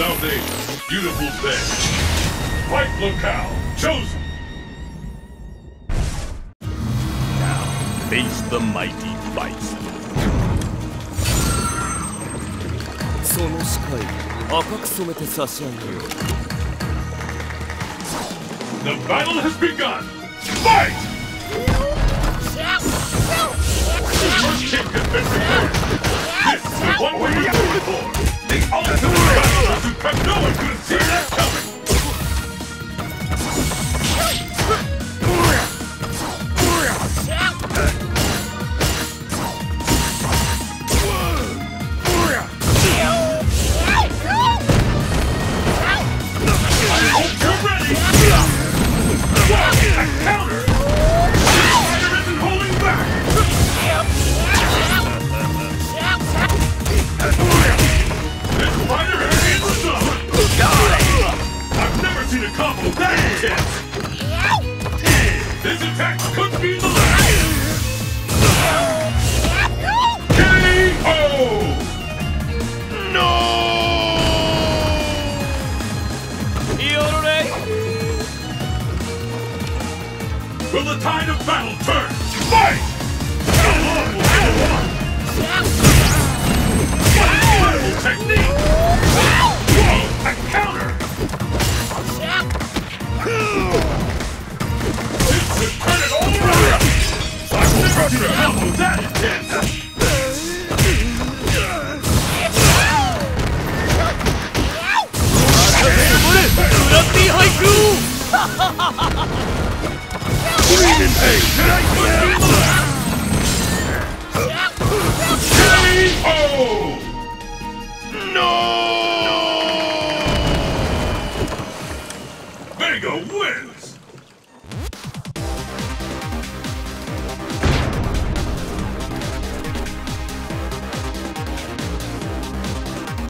South Beautiful day. Fight locale chosen. Now, face the mighty bison. その視界赤く染めて差し上げよう The battle has begun. Fight! First kick has been recorded. This is the one way to do it for. The ultimate To no one could see that coming. to combo battle test! This attack could be the last! K.O. No! Will the tide of battle turn? Fight! No! Vega wins!